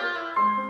Música